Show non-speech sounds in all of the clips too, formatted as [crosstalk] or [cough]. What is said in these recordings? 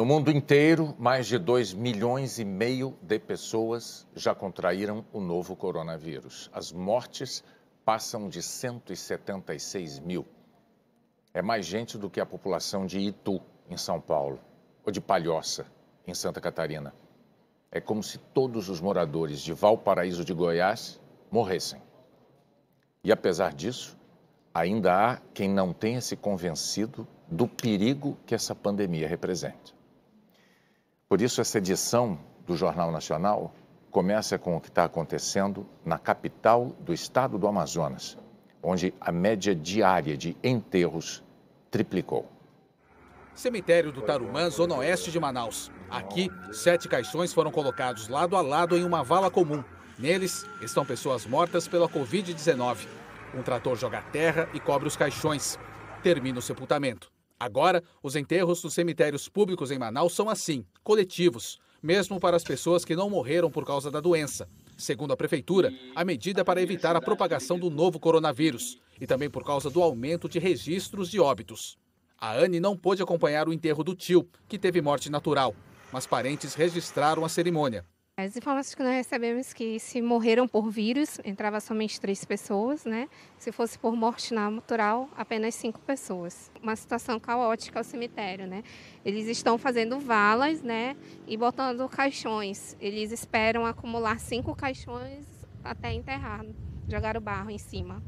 No mundo inteiro, mais de 2 milhões e meio de pessoas já contraíram o novo coronavírus. As mortes passam de 176 mil. É mais gente do que a população de Itu, em São Paulo, ou de Palhoça, em Santa Catarina. É como se todos os moradores de Valparaíso de Goiás morressem. E apesar disso, ainda há quem não tenha se convencido do perigo que essa pandemia representa. Por isso, essa edição do Jornal Nacional começa com o que está acontecendo na capital do estado do Amazonas, onde a média diária de enterros triplicou. Cemitério do Tarumã, zona oeste de Manaus. Aqui, sete caixões foram colocados lado a lado em uma vala comum. Neles estão pessoas mortas pela Covid-19. Um trator joga terra e cobre os caixões. Termina o sepultamento. Agora, os enterros dos cemitérios públicos em Manaus são assim, coletivos, mesmo para as pessoas que não morreram por causa da doença. Segundo a prefeitura, a medida é para evitar a propagação do novo coronavírus e também por causa do aumento de registros de óbitos. A Anne não pôde acompanhar o enterro do tio, que teve morte natural, mas parentes registraram a cerimônia. As informações que nós recebemos que se morreram por vírus, entrava somente três pessoas, né? Se fosse por morte natural, apenas cinco pessoas. Uma situação caótica ao cemitério, né? Eles estão fazendo valas, né? E botando caixões. Eles esperam acumular cinco caixões até enterrar, jogar o barro em cima.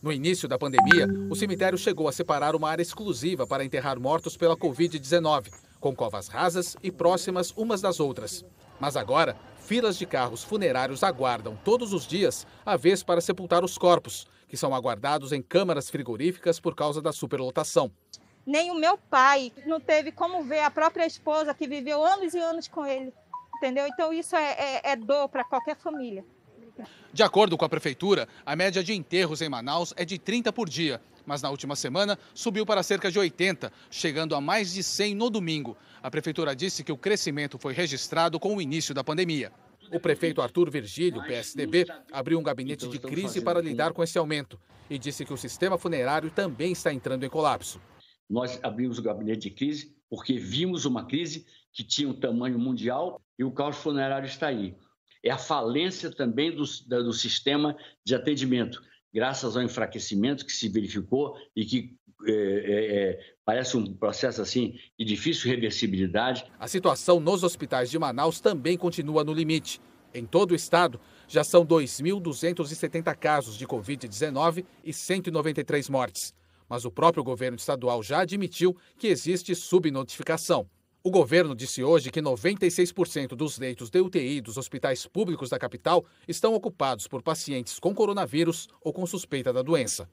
No início da pandemia, o cemitério chegou a separar uma área exclusiva para enterrar mortos pela Covid-19, com covas rasas e próximas umas das outras. Mas agora, filas de carros funerários aguardam todos os dias a vez para sepultar os corpos, que são aguardados em câmaras frigoríficas por causa da superlotação. Nem o meu pai não teve como ver a própria esposa que viveu anos e anos com ele, entendeu? Então isso é, é, é dor para qualquer família. De acordo com a prefeitura, a média de enterros em Manaus é de 30 por dia, mas na última semana subiu para cerca de 80, chegando a mais de 100 no domingo. A prefeitura disse que o crescimento foi registrado com o início da pandemia. O prefeito Arthur Virgílio, PSDB, abriu um gabinete de crise para lidar com esse aumento e disse que o sistema funerário também está entrando em colapso. Nós abrimos o gabinete de crise porque vimos uma crise que tinha um tamanho mundial e o caos funerário está aí. É a falência também do, do sistema de atendimento, graças ao enfraquecimento que se verificou e que é, é, é, parece um processo assim de difícil reversibilidade. A situação nos hospitais de Manaus também continua no limite. Em todo o estado, já são 2.270 casos de Covid-19 e 193 mortes. Mas o próprio governo estadual já admitiu que existe subnotificação. O governo disse hoje que 96% dos leitos de UTI dos hospitais públicos da capital estão ocupados por pacientes com coronavírus ou com suspeita da doença.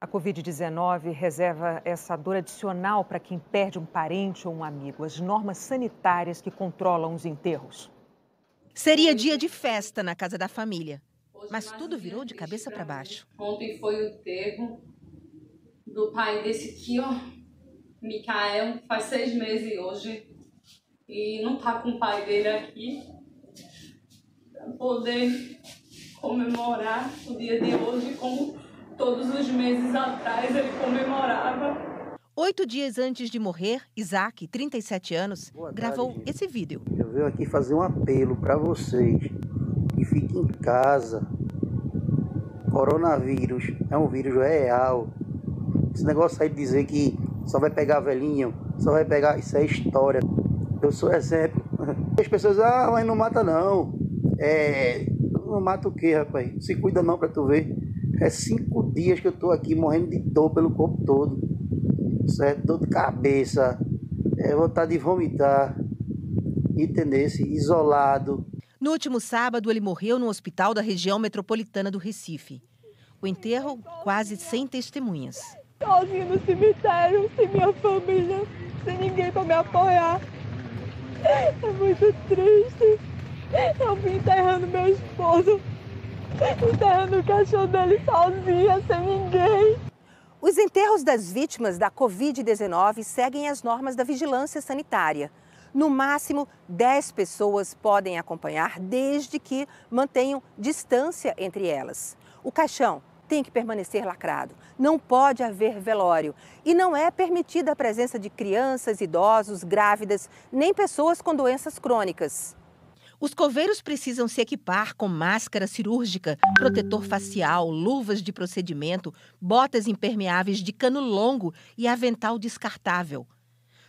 A Covid-19 reserva essa dor adicional para quem perde um parente ou um amigo, as normas sanitárias que controlam os enterros. Seria dia de festa na casa da família, mas tudo virou de cabeça para baixo. Ontem foi o enterro do pai desse aqui, ó, Micael, faz seis meses hoje, e não tá com o pai dele aqui, para poder comemorar o dia de hoje como todos os meses atrás ele comemorava. Oito dias antes de morrer, Isaac, 37 anos, gravou esse vídeo. Eu venho aqui fazer um apelo para vocês que fiquem em casa. Coronavírus é um vírus real. Esse negócio aí de dizer que só vai pegar velhinho, só vai pegar. Isso é história. Eu sou exemplo. [laughs] As pessoas, ah, mas não mata não. É. Não mata o quê, rapaz? Se cuida não pra tu ver. É cinco dias que eu tô aqui morrendo de dor pelo corpo todo. Certo? Dor de cabeça, é, vontade de vomitar. Entendesse? Isolado. No último sábado, ele morreu no hospital da região metropolitana do Recife. O enterro quase sem testemunhas. Sozinho no cemitério, sem minha família, sem ninguém para me apoiar. É muito triste. Eu vim enterrando meu esposo enterrando o cachorro dele sozinha, sem ninguém. Os enterros das vítimas da Covid-19 seguem as normas da vigilância sanitária. No máximo, 10 pessoas podem acompanhar, desde que mantenham distância entre elas. O caixão tem que permanecer lacrado. Não pode haver velório. E não é permitida a presença de crianças, idosos, grávidas, nem pessoas com doenças crônicas. Os coveiros precisam se equipar com máscara cirúrgica, protetor facial, luvas de procedimento, botas impermeáveis de cano longo e avental descartável.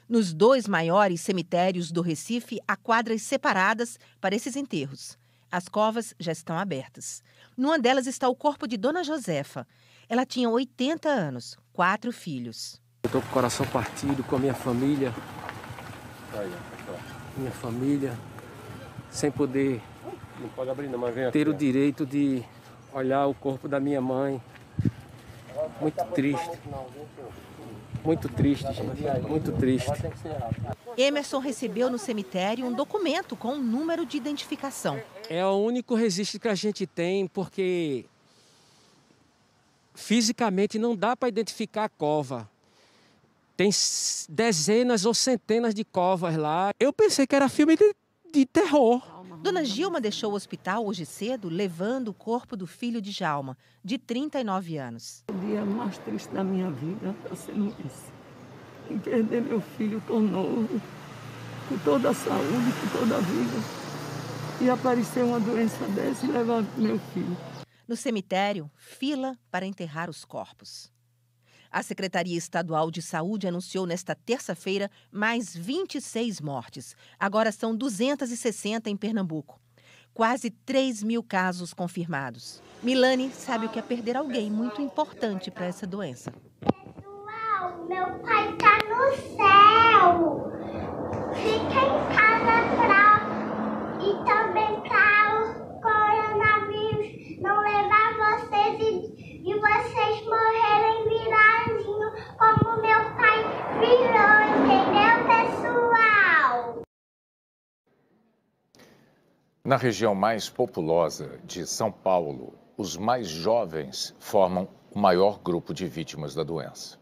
Nos dois maiores cemitérios do Recife, há quadras separadas para esses enterros. As covas já estão abertas. Numa delas está o corpo de Dona Josefa. Ela tinha 80 anos, quatro filhos. Eu estou com o coração partido com a minha família. Minha família, sem poder abrir, ter o direito de olhar o corpo da minha mãe. Muito triste. Muito triste, gente. Muito triste. Emerson recebeu no cemitério um documento com um número de identificação. É o único registro que a gente tem, porque fisicamente não dá para identificar a cova. Tem dezenas ou centenas de covas lá. Eu pensei que era filme de, de terror. Dona Gilma deixou o hospital hoje cedo, levando o corpo do filho de Jalma, de 39 anos. O dia mais triste da minha vida está sendo esse. Em perder meu filho tão novo, com toda a saúde, com toda a vida. E aparecer uma doença dessa e levar meu filho. No cemitério, fila para enterrar os corpos. A Secretaria Estadual de Saúde anunciou nesta terça-feira mais 26 mortes. Agora são 260 em Pernambuco. Quase 3 mil casos confirmados. Milane sabe o que é perder alguém muito importante para essa doença. Pessoal, meu pai está no céu. Fica em casa pra... e também para o coronavírus não levar vocês e, e vocês morrerem viradinho como meu pai virou, entendeu, pessoal? Na região mais populosa de São Paulo, os mais jovens formam o maior grupo de vítimas da doença.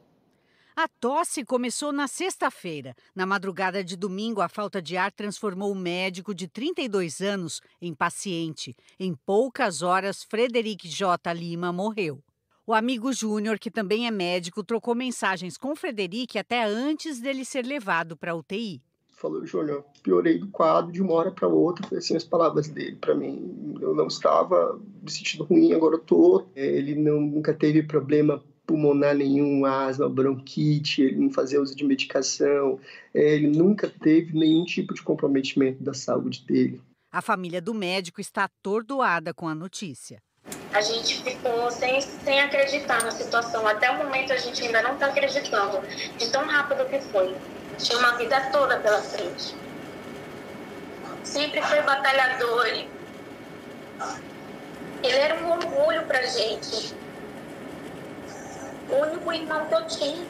A tosse começou na sexta-feira. Na madrugada de domingo, a falta de ar transformou o médico de 32 anos em paciente. Em poucas horas, Frederic J. Lima morreu. O amigo Júnior, que também é médico, trocou mensagens com Frederic até antes dele ser levado para UTI. Falou, Júnior, piorei do quadro de uma hora para outra. Foi assim as palavras dele para mim. Eu não estava me sentindo ruim, agora eu tô. Ele não, nunca teve problema pulmonar nenhum, asma, bronquite, ele não fazia uso de medicação, ele nunca teve nenhum tipo de comprometimento da saúde dele. A família do médico está atordoada com a notícia. A gente ficou sem, sem acreditar na situação. Até o momento a gente ainda não está acreditando de tão rápido que foi. Tinha uma vida toda pela frente. Sempre foi batalhador. Ele era um orgulho pra gente o único irmão que eu tinha.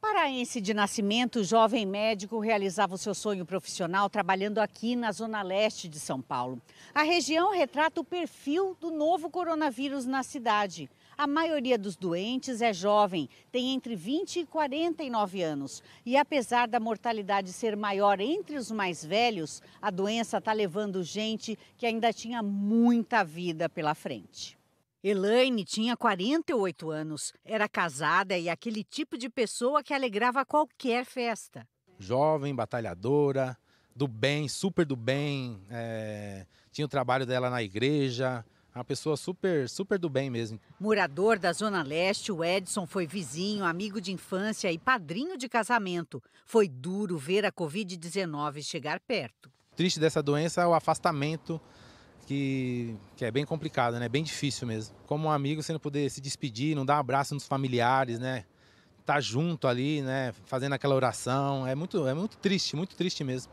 Paraense de nascimento, o jovem médico realizava o seu sonho profissional trabalhando aqui na zona leste de São Paulo. A região retrata o perfil do novo coronavírus na cidade. A maioria dos doentes é jovem, tem entre 20 e 49 anos. E apesar da mortalidade ser maior entre os mais velhos, a doença está levando gente que ainda tinha muita vida pela frente. Elaine tinha 48 anos, era casada e aquele tipo de pessoa que alegrava qualquer festa. Jovem, batalhadora, do bem, super do bem, é, tinha o trabalho dela na igreja, uma pessoa super, super do bem mesmo. Morador da Zona Leste, o Edson foi vizinho, amigo de infância e padrinho de casamento. Foi duro ver a Covid-19 chegar perto. Triste dessa doença é o afastamento que, que é bem complicado, né? Bem difícil mesmo. Como um amigo, você não poder se despedir, não dar um abraço nos familiares, né? Tá junto ali, né? Fazendo aquela oração. É muito, é muito triste, muito triste mesmo.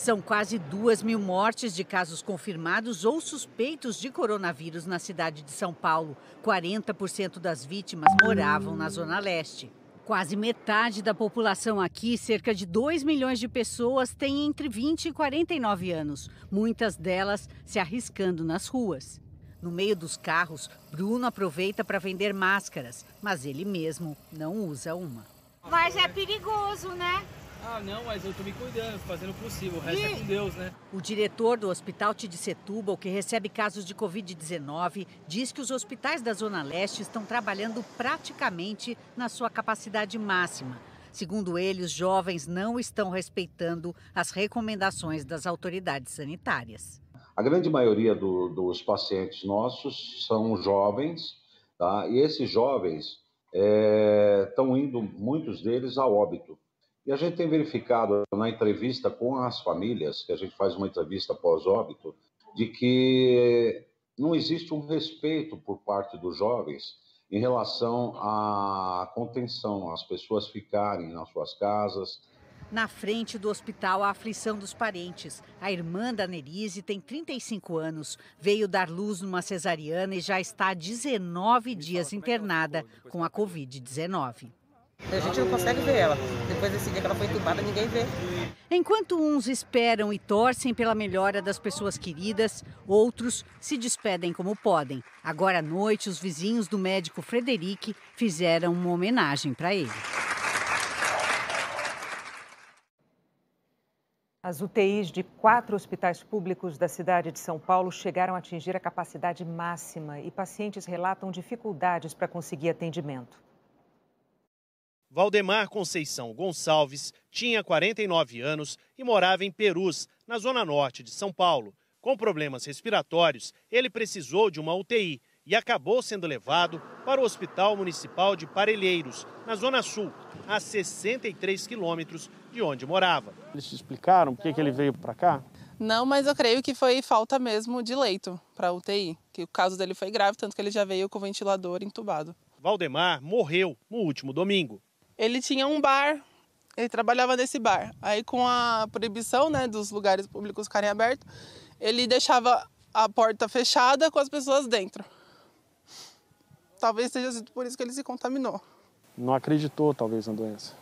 São quase duas mil mortes de casos confirmados ou suspeitos de coronavírus na cidade de São Paulo. 40% das vítimas moravam na Zona Leste. Quase metade da população aqui, cerca de 2 milhões de pessoas, tem entre 20 e 49 anos, muitas delas se arriscando nas ruas. No meio dos carros, Bruno aproveita para vender máscaras, mas ele mesmo não usa uma. Mas é perigoso, né? Ah, não, mas eu tô me cuidando, fazendo o possível. O resto e... é com Deus, né? O diretor do Hospital Tid Setúbal, que recebe casos de Covid-19, diz que os hospitais da Zona Leste estão trabalhando praticamente na sua capacidade máxima. Segundo ele, os jovens não estão respeitando as recomendações das autoridades sanitárias. A grande maioria do, dos pacientes nossos são jovens, tá? e esses jovens estão é, indo, muitos deles, a óbito. E a gente tem verificado na entrevista com as famílias, que a gente faz uma entrevista pós-óbito, de que não existe um respeito por parte dos jovens em relação à contenção, as pessoas ficarem nas suas casas. Na frente do hospital, a aflição dos parentes. A irmã da Nerise tem 35 anos, veio dar luz numa cesariana e já está há 19 dias internada com a Covid-19. A gente não consegue ver ela. Depois desse dia que ela foi entubada, ninguém vê. Enquanto uns esperam e torcem pela melhora das pessoas queridas, outros se despedem como podem. Agora à noite, os vizinhos do médico Frederic fizeram uma homenagem para ele. As UTIs de quatro hospitais públicos da cidade de São Paulo chegaram a atingir a capacidade máxima e pacientes relatam dificuldades para conseguir atendimento. Valdemar Conceição Gonçalves tinha 49 anos e morava em Perus, na zona norte de São Paulo. Com problemas respiratórios, ele precisou de uma UTI e acabou sendo levado para o Hospital Municipal de Parelheiros, na Zona Sul, a 63 quilômetros de onde morava. Eles te explicaram por que ele veio para cá? Não, mas eu creio que foi falta mesmo de leito para UTI, que o caso dele foi grave, tanto que ele já veio com o ventilador entubado. Valdemar morreu no último domingo ele tinha um bar, ele trabalhava nesse bar. Aí com a proibição né, dos lugares públicos ficarem abertos, ele deixava a porta fechada com as pessoas dentro. Talvez seja por isso que ele se contaminou. Não acreditou, talvez, na doença.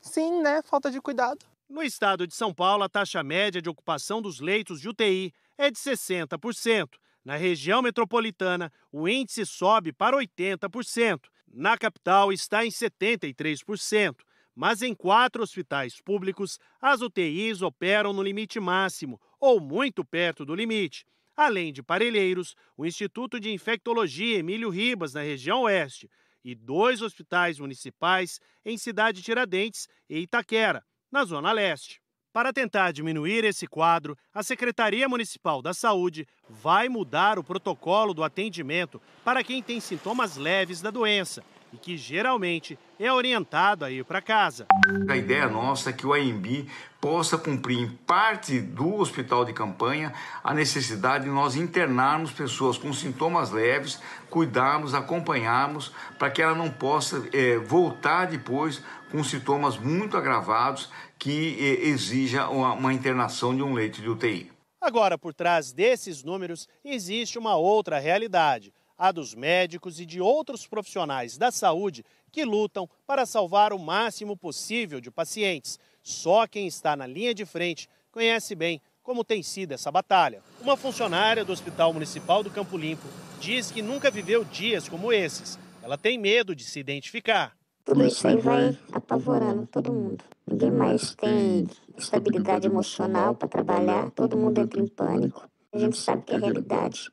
Sim, né? Falta de cuidado. No estado de São Paulo, a taxa média de ocupação dos leitos de UTI é de 60%. Na região metropolitana, o índice sobe para 80%. Na capital está em 73%, mas em quatro hospitais públicos as UTIs operam no limite máximo ou muito perto do limite. Além de Parelheiros, o Instituto de Infectologia Emílio Ribas, na região oeste, e dois hospitais municipais em Cidade Tiradentes e Itaquera, na zona leste. Para tentar diminuir esse quadro, a Secretaria Municipal da Saúde vai mudar o protocolo do atendimento para quem tem sintomas leves da doença e que geralmente é orientado a ir para casa. A ideia nossa é que o AMB possa cumprir em parte do hospital de campanha a necessidade de nós internarmos pessoas com sintomas leves, cuidarmos, acompanharmos, para que ela não possa é, voltar depois com sintomas muito agravados que eh, exija uma, uma internação de um leito de UTI. Agora, por trás desses números, existe uma outra realidade, a dos médicos e de outros profissionais da saúde que lutam para salvar o máximo possível de pacientes. Só quem está na linha de frente conhece bem como tem sido essa batalha. Uma funcionária do Hospital Municipal do Campo Limpo diz que nunca viveu dias como esses. Ela tem medo de se identificar. Tudo isso aí vai apavorando todo mundo. Ninguém mais tem estabilidade emocional para trabalhar, todo mundo entra em pânico. A gente sabe que é realidade,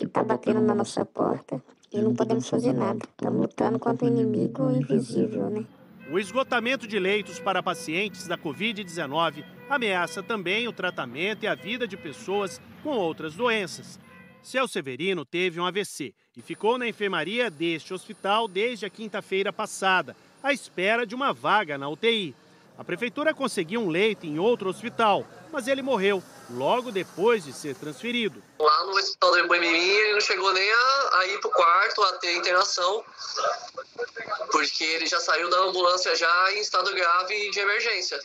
que está batendo na nossa porta e não podemos fazer nada. Estamos lutando contra o inimigo invisível, né? O esgotamento de leitos para pacientes da Covid-19 ameaça também o tratamento e a vida de pessoas com outras doenças. Céu Severino teve um AVC e ficou na enfermaria deste hospital desde a quinta-feira passada, à espera de uma vaga na UTI. A prefeitura conseguiu um leito em outro hospital, mas ele morreu logo depois de ser transferido. Lá no hospital do Embemimi, ele não chegou nem a, a ir para o quarto, a ter internação, porque ele já saiu da ambulância já em estado grave de emergência.